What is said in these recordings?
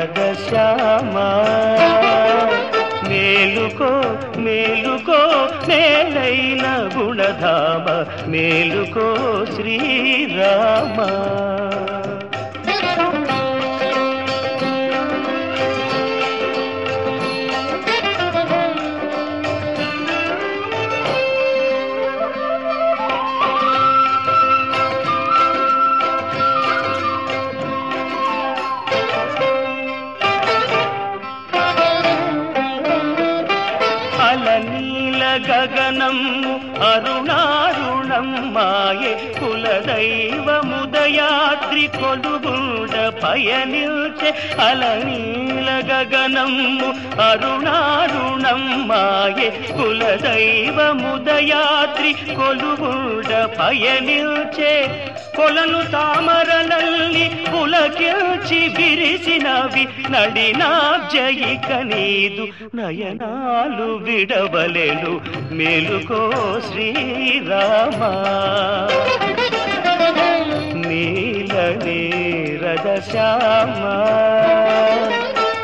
నీరద శ్యామా. మేలుకో మేలుకో మేలైన గుణధామ. మేలుకో శ్రీరామా. గగనము అరుణారుణం మాయే కులదైవముదయాద్రి కొలుగుండ పయనిల్చే అలనీల గగనము అరుణారుణం మాయే కులదైవముదయాద్రి కొలుగుండ పయనిల్చే కొలను తామరలల్లి పులకిల్చి విరిసినవి నడినాబ్జయిక నీదు నయనాలు విడవలెను మేలుకో శ్రీరామా. నీల నీరద శ్యామా.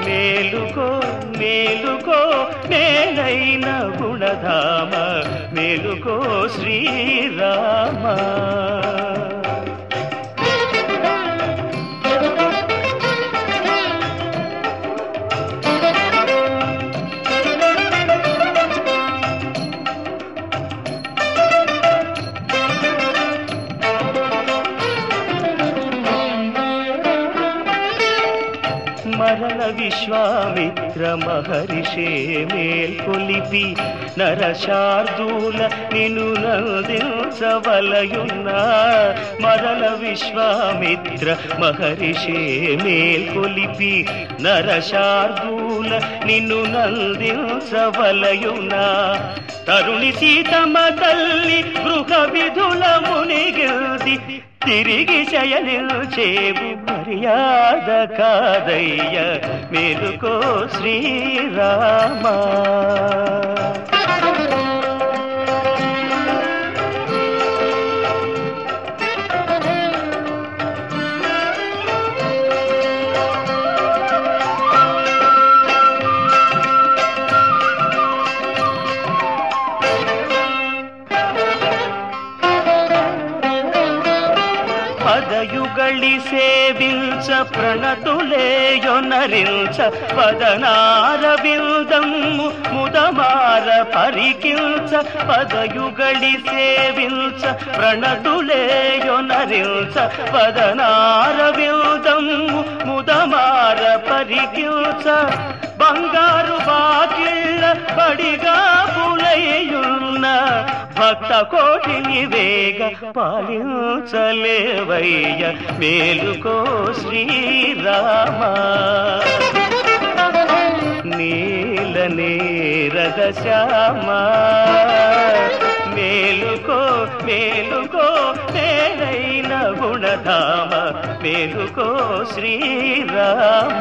మేలుకో మేలుకో మేలైన గుణధామ. మేలుకో శ్రీరామా. విశ్వామిత్రమహర్షే మేల్కొలిపి నరశార్దూల నిను నందించవలయున్న మరల విశ్వామిత్ర మహర్షే మేల్కొలిపి నరశార్దూల నిన్ను నందించవలయున్న తరుణి సీతమ తల్లి గృహ విధుల మునిగిల్ది తిరిగి శయనిల్చేవు మర్యాద కాదయ్య మేలుకో శ్రీరామా. పదయుగళి సేవించ ప్రణతులేయొనరించ పదనార బిల్దమ్ము ముదమార పరికించ పదయుగళి సేవించ ప్రణతులేయొనరించ పదనార బిల్దమ్ము ముదమార పరికించ బంగారు బాకిళ్ళ పడిగా పులయ్యున్న భక్త కోటిని వేగ పాలించలేవయ్య. మేలుకో శ్రీరామ. నీల నీరద శ్యామ. మేలుకో మేలుకో మేలైన గుణధామ. మేలుకో శ్రీరామ.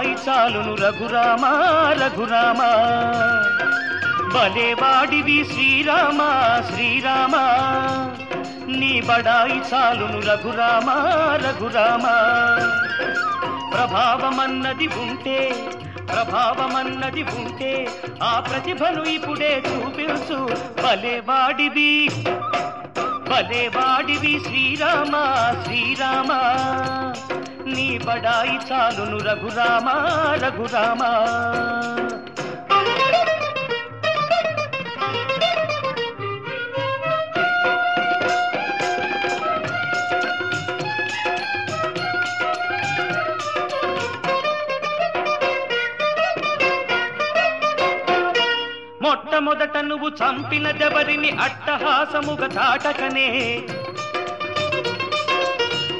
నీ చాలును రఘురామ రఘురామ. బలేవాడివి శ్రీరామ శ్రీరామ. నీ బడాయి చాలును రఘురామ రఘురామ. ప్రభావమన్నది ఉంటే ప్రభావమన్నది ఉంటే ఆ ప్రతిభను ఇప్పుడే చూపించు. బలేవాడివి బలేవాడివి శ్రీరామ శ్రీరామ. నీ బడాయి చాలును రఘురామ రఘురామ. మొట్టమొదట నువ్వు చంపిన జబరిని అట్టహాసముగ చాటకనే.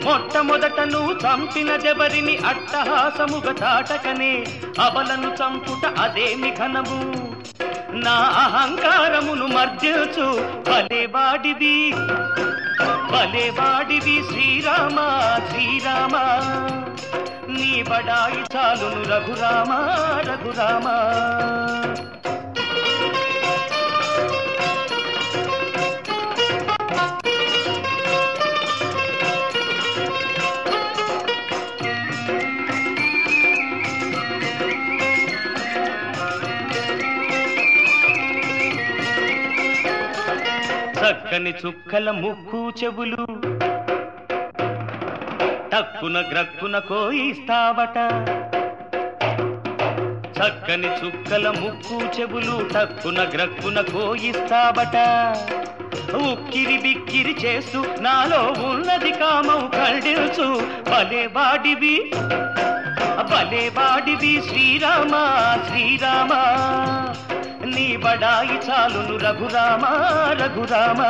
మొట్టమొదట నువ్వు చంపిన జబరిని అట్టహాసముగా చాటకనే అబలను చంపుట అదేమి ఘనము? నా అహంకారమును మర్జించు బలేవాడివి బలేవాడివి శ్రీరామ శ్రీరామ. నీ బడాయి చాలును రఘురామ రఘురామ. చక్కని చుక్కల ముక్కు చెవులు. తక్కున గ్రక్కున కోయిస్తావట. చక్కని చుక్కల ముక్కు చెవులు తక్కున గ్రక్కున కోయిస్తావట. ఉక్కిరి బిక్కిరి చేస్తూ నాలో ఉన్నది కామం ఖండించు భలే వాడివి భలే వాడివి శ్రీరామ శ్రీరామ. నీ బడాయి చాలును రఘురామ రఘురామ.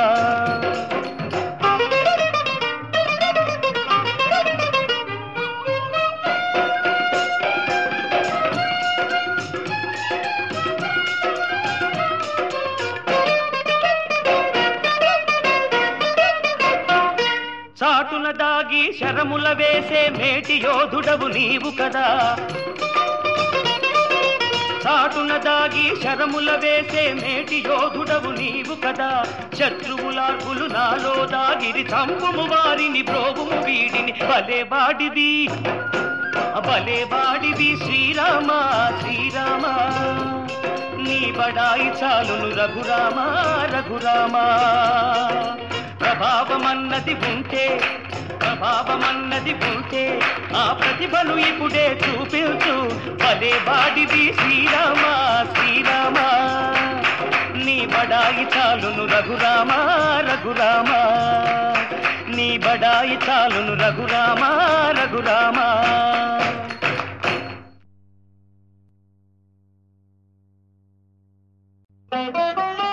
చాటున దాగి శరముల వేసే మేటి యోధుడవు నీవు కదా. చాటున దాగి శరముల వేసే మేటి యోధుడవు నీవు కదా. శత్రువులార్పులు నాలో దాగిరి చంపుము వారిని ప్రోగుము వీడిని. భలే వాడివి భలే వాడివి శ్రీరామ శ్రీరామ. నీ బడాయి చాలును రఘురామ రఘురామ. ప్రభావమన్నది ఉంటే ప్రభావమన్నది ఉంటే ఆ ప్రతిభను ఇప్పుడే చూపించు. పదే బాడిది శ్రీరామ శ్రీరామ. నీ బడాయి చాలును రఘురామ రఘురామ. నీ బడాయి చాలును రఘురామ రఘురామ. you.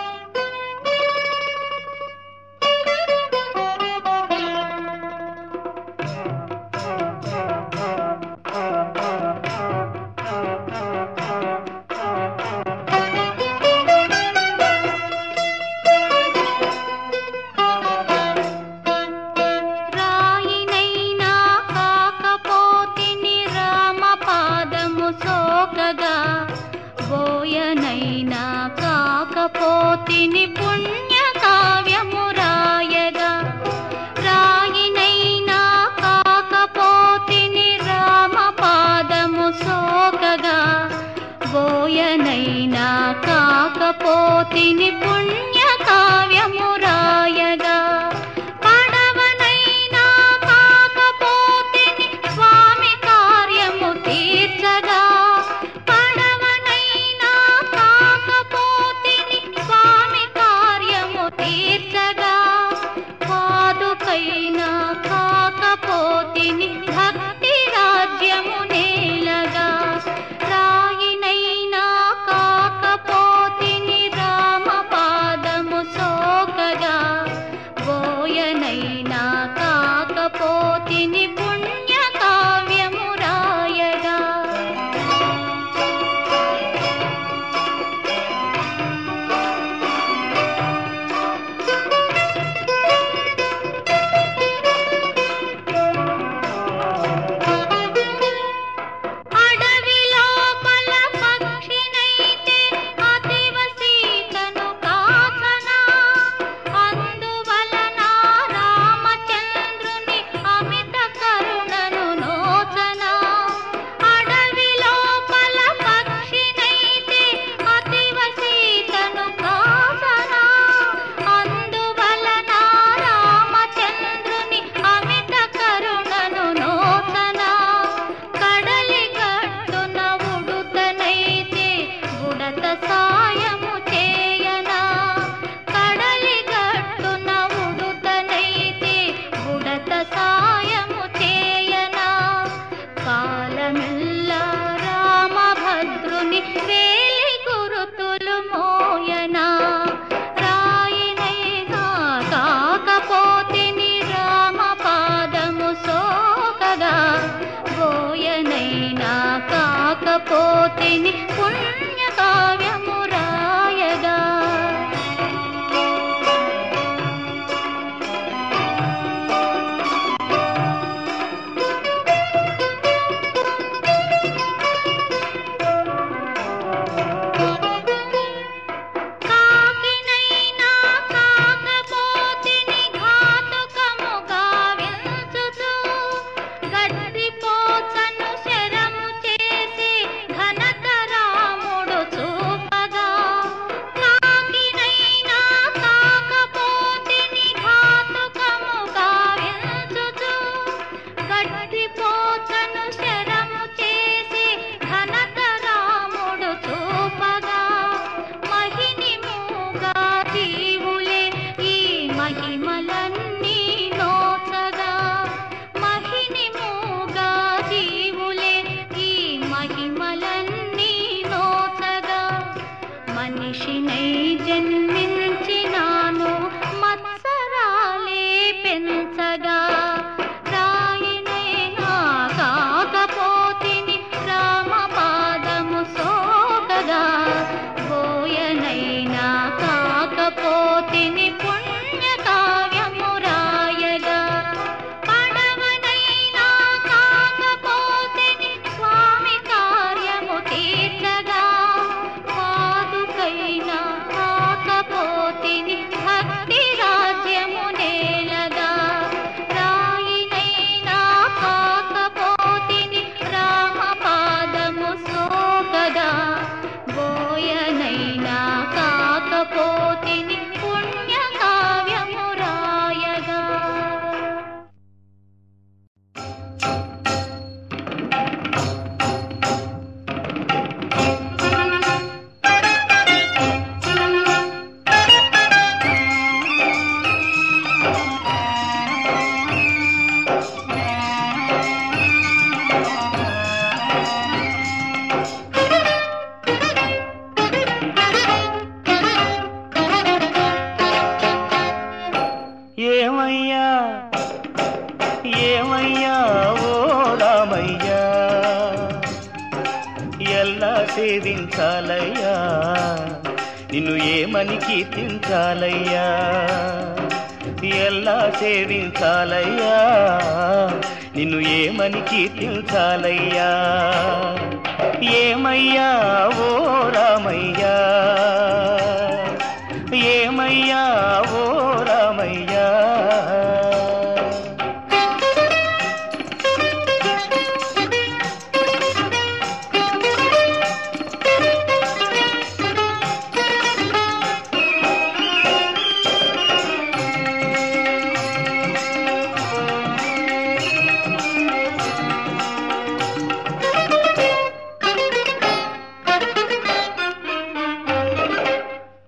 ఏమని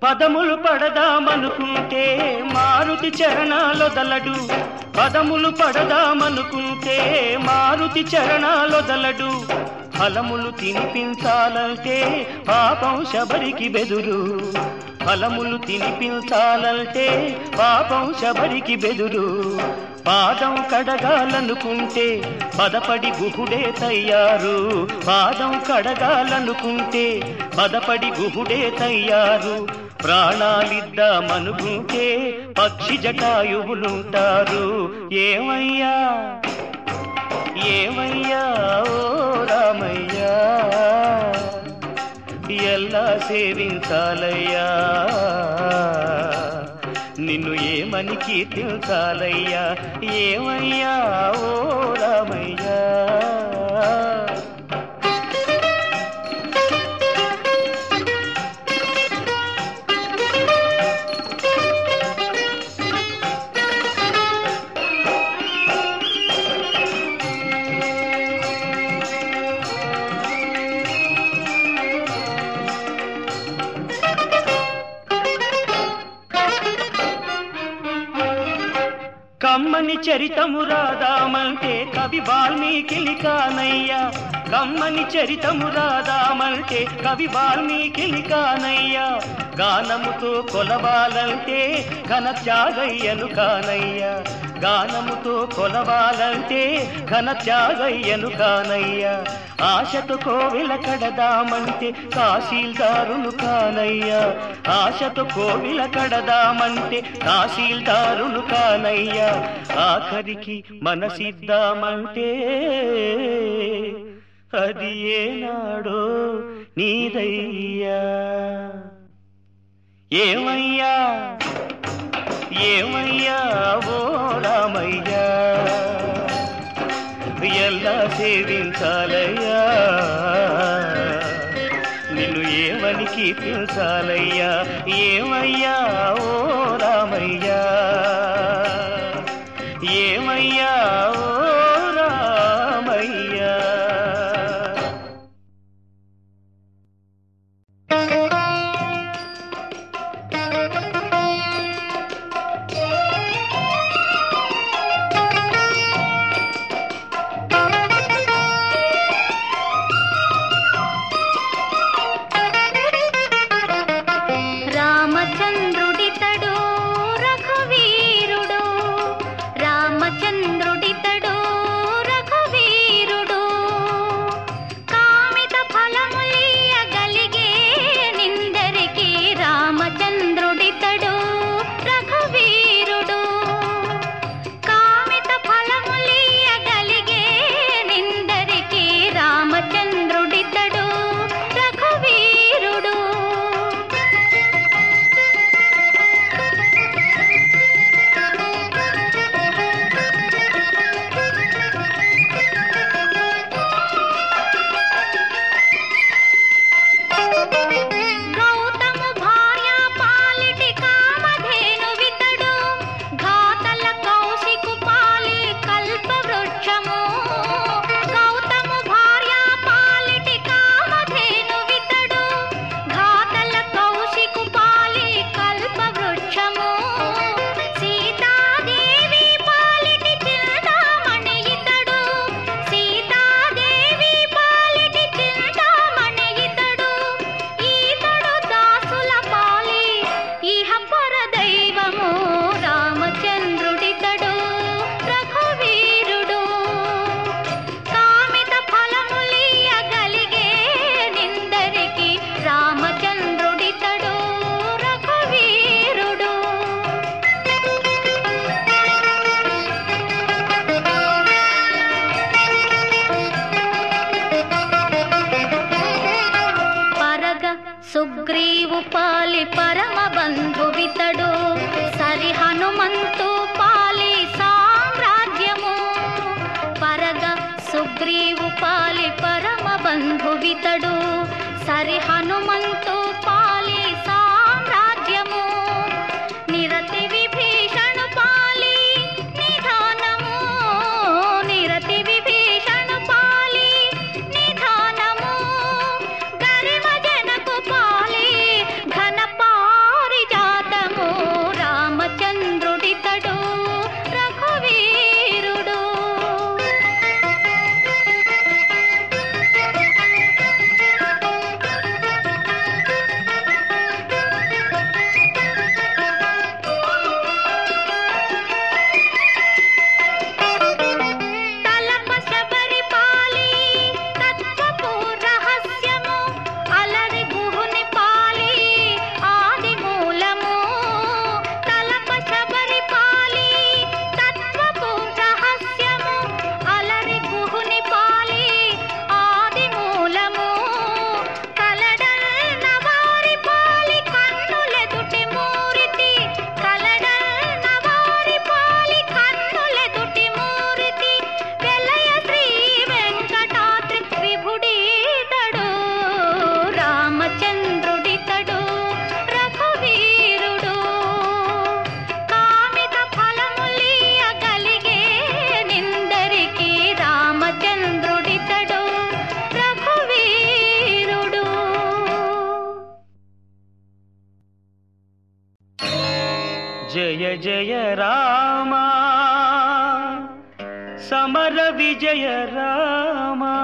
పదములు పడదామనుకుంటే మారుతి చరణాలొదలడు. పదములు పడదామనుకుంటే మారుతి చరణాలొదలడు. ఫలములు తినిపించాలంటే పాపం శబరికి బెదురు. ఫలములు తినిపించాలంటే పాపం శబరికి బెదురు. పాదం కడగాలనుకుంటే పదపడి గుహుడే తయ్యారు. పాదం కడగాలనుకుంటే పదపడి గుహుడే తయ్యారు. ప్రాణాలిద్దామనుకుంటే పక్షి జటాయువులుంటారు. ఏమయ్యా? ఏమయ్యా? ఓ రామయ్యా! ఎలా సేవించాలయ్యా? నిన్ను ఏమని కీర్తించాలయ్యా? ఏమయ్యా? ఓ రామయ్యా! కమ్మని చరితము రాదామంటే కవి వాల్మీకిని కానయ్యా కమ్మని చరితము రాదామంటే కవి వాల్మీకిని కానయ్యా గానముతో కొలవాలంటే ఘన త్యాగయ్యను కానయ్యా. గానముతో కొలవాలంటే ఘన త్యాగయ్యను కానయ్యా. ఆశతో కోవిల కడదామంటే తహసీల్దారులు కానయ్యా. ఆశతో కోవిల కడదామంటే తహసీల్దారులు కానయ్యా. ఆఖరికి మనసిద్దామంటే అది ఏనాడో నీదయ్యా. ఏమయ్యా? ఏమయ్యా? ఓ రామయ్యా. ఎలా సేవించాలయ్యా? నిన్ను ఏమని కీర్తించాలయ్యా ఏమయ్యా? ఓ రామయ్యా. జయ జయ రామా సమర విజయ రామా.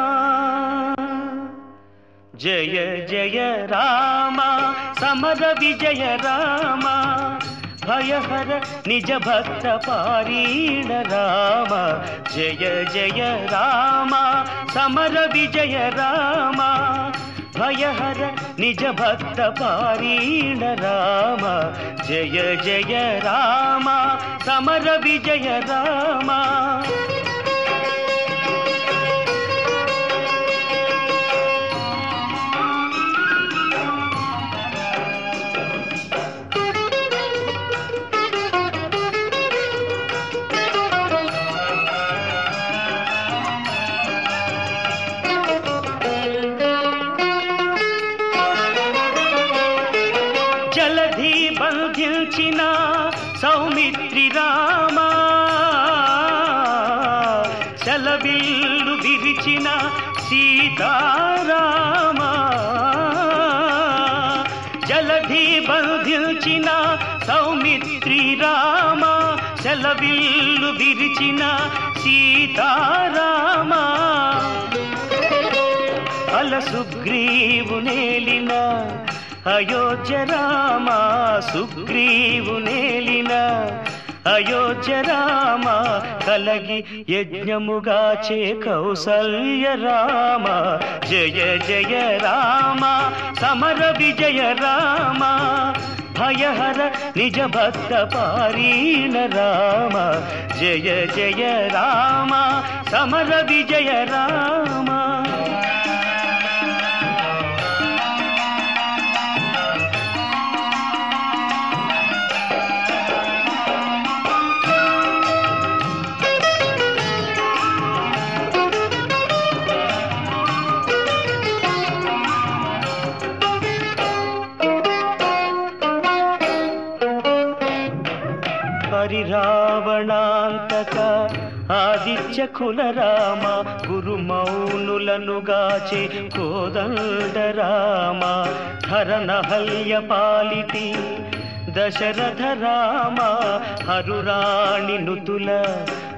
జయ జయ రామా సమర విజయ రామా. భయహర నిజ భక్త పారీణ రామ. జయ జయ రామా సమర విజయ రామా. భయహర నిజ భక్త పారీణ రామ జయ జయ రామ సమర విజయ రామ చలవిల్లు విరిచిన సీతారామ. అల సుగ్రీవు నేలిన అయోధ్య రామ సుగ్రీవు నేలిన అయోధ్య రామ కలగి యజ్ఞముగా చే కౌసల్య రామ. జయ జయ రామ సమర విజయ రామ. భయహర నిజ భక్త పారీణ రామ. జయ జయ రామ సమర విజయ రామ. ఆదిత్య రామ గురు మౌనులను గాచే కోదండ రామ ధరణహల్య పాలితి దశరథ రామ హరురాణి నుతుల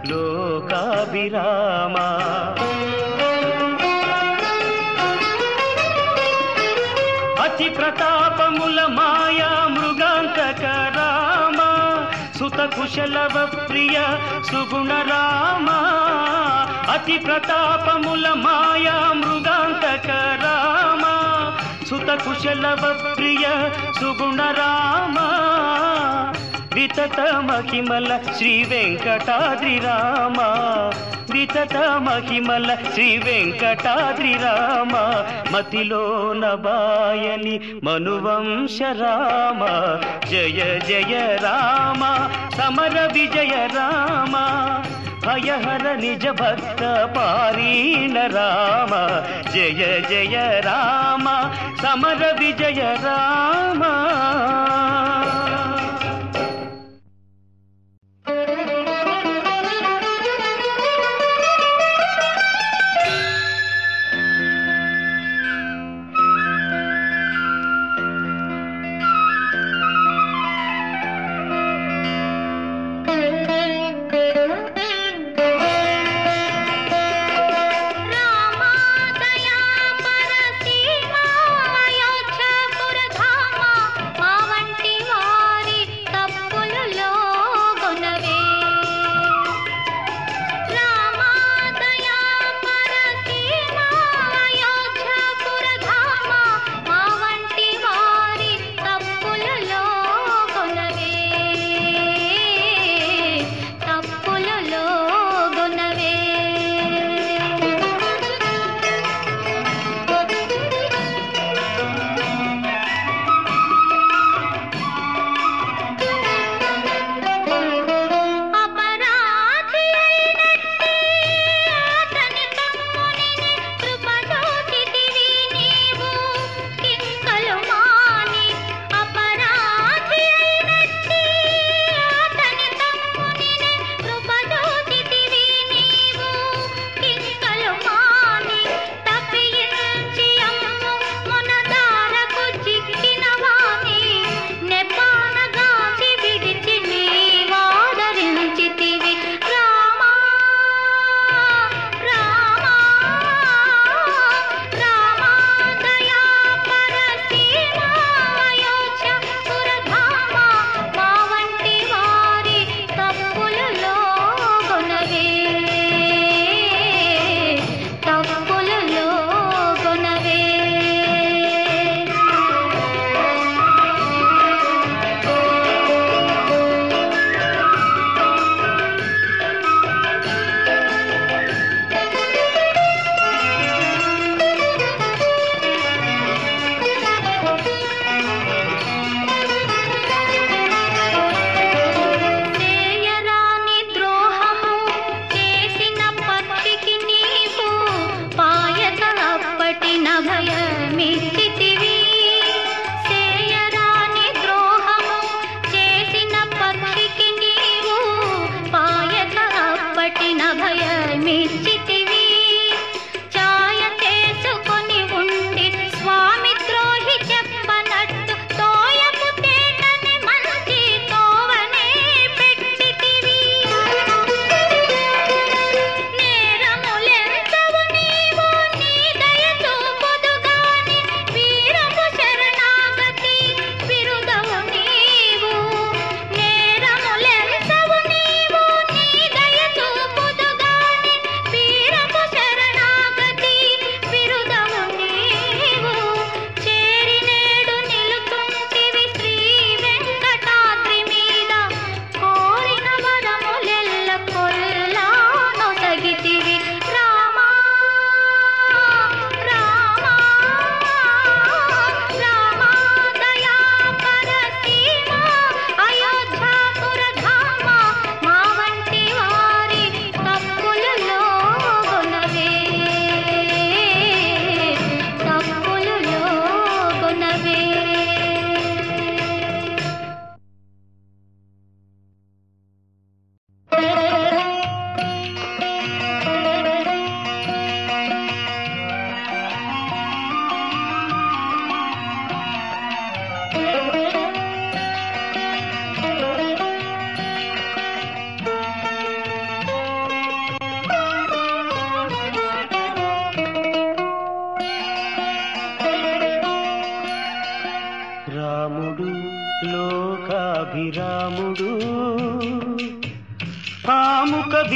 లోకాభిరామ. అతి ప్రతాపముల మాయా కుశలవ ప్రియ సుగుణ రామ అతి ప్రతాపముల మాయా మృగాంతక రామ. సుత కుశలవ ప్రియ సుగుణ రామ వితత మహిమల శ్రీ వెంకటాద్రి రామ. వితత మహిమల శ్రీ వెంకటాద్రి రామ మతిలోన బాయని మనువంశ రామ. జయ జయ రామ సమర విజయ రామ. భయహర నిజ భక్త పారీణ రామ. జయ జయ రామ సమర విజయ రామ.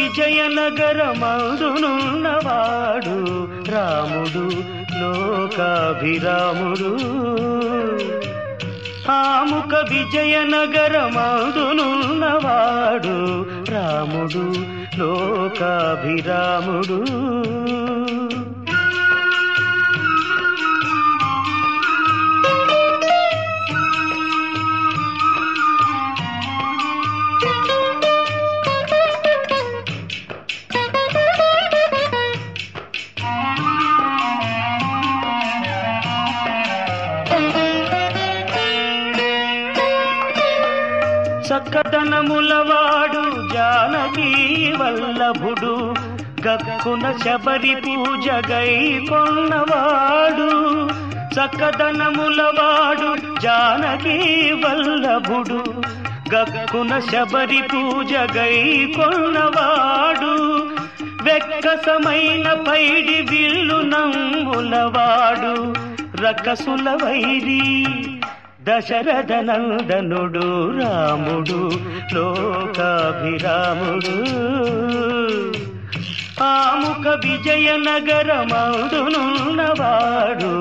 విజయనగరమందునున్నవాడు రాముడు లోకాభిరాముడు. ఆముక విజయనగరమందునున్నవాడు రాముడు లోకాభిరాముడు. గక్కున శబరి పూజ గై కొన్నవాడు చక్కదనములవాడు జానకి వల్లభుడు. గక్కున శబరి పూజ గై కొన్నవాడు వెక్కసమైన పైడి విల్లు నమ్ములవాడు. రకసుల వైరి దశరథ నందనుడు రాముడు లోకాభిరాముడు. ఆముఖ విజయనగరమౌడునున్నవాడు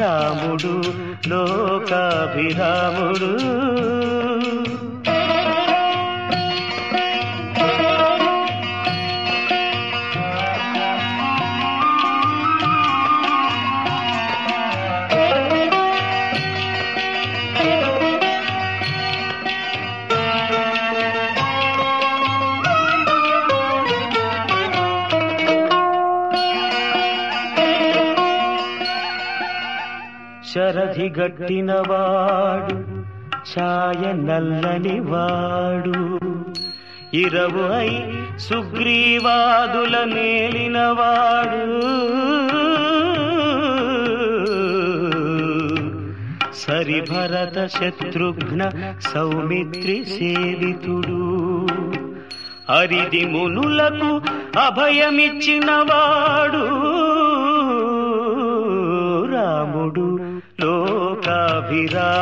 రాముడు లోకాభిరాముడు. గట్టినవాడు ఛాయ నల్లని వాడు. ఇరవు అయి సుగ్రీవాదుల నేలినవాడు. సరిభరత శత్రుఘ్న సౌమిత్రి సేవితుడు. హరిది మునులకు అభయమిచ్చినవాడు.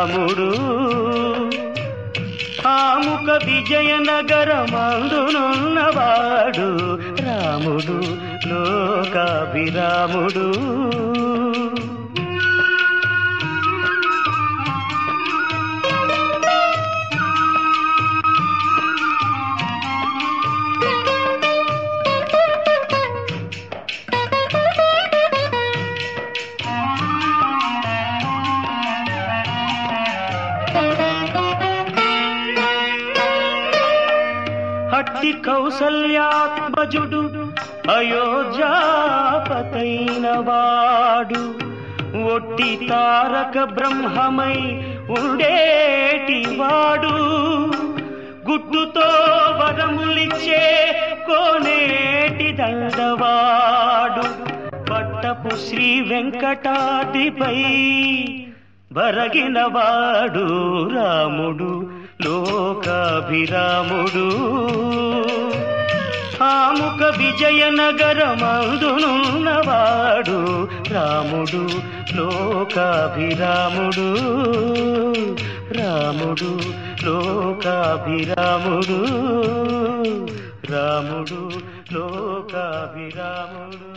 రాముడు. ఆముక విజయనగరమందునున్నవాడు రాముడు లోకాభిరాముడు. హట్టి అయోధ్యాపతైన వాడు ఒట్టి తారక బ్రహ్మమై ఉండేటి వాడు గుడ్డుతో వరములిచ్చే కోనేటి దండవాడు. పట్టపు శ్రీ వెంకటాదిపై బరగినవాడు రాముడు. లోకాభిరాముడు. ఆముక విజయనగరమందునున్నవాడు రాముడు లోకాభిరాముడు. రాముడు లోకాభిరాముడు. రాముడు లోకాభిరాముడు.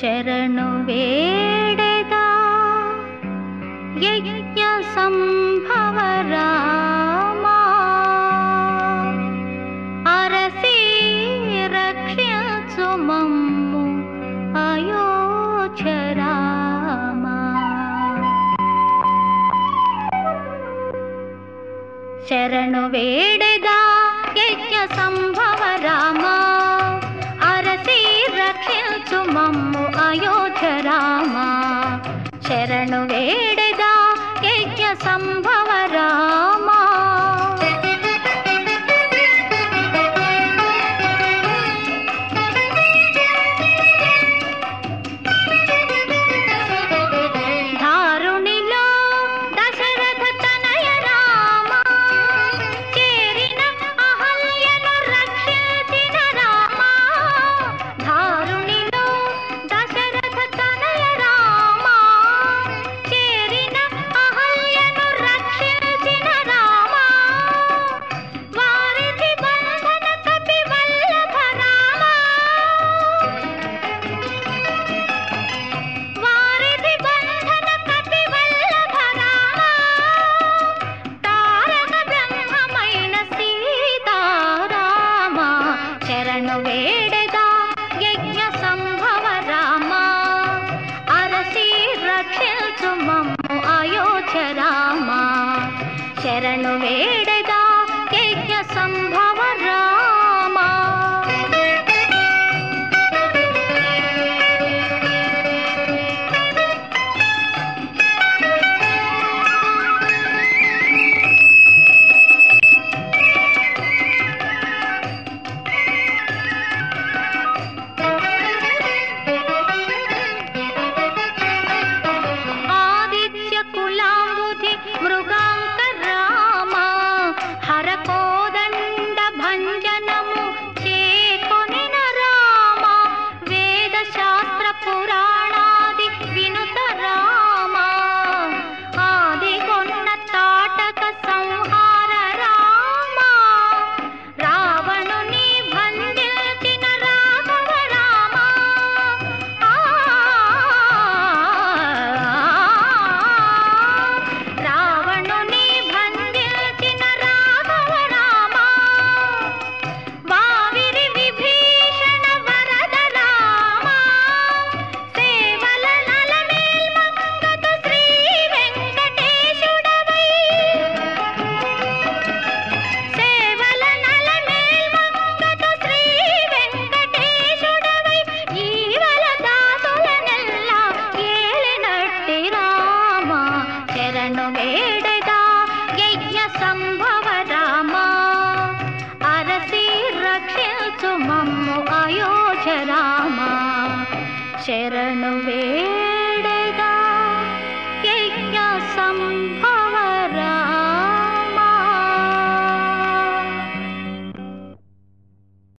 శరణు వేడ యజ్ఞ సంభవ రామా అరసి రక్షించు మమ్ము అయోధ్య రామా శరణు వేడెదా యజ్ఞ సంభవ రామా అరసి రక్షించు మమ్ము అయోధ్య రామా శరణు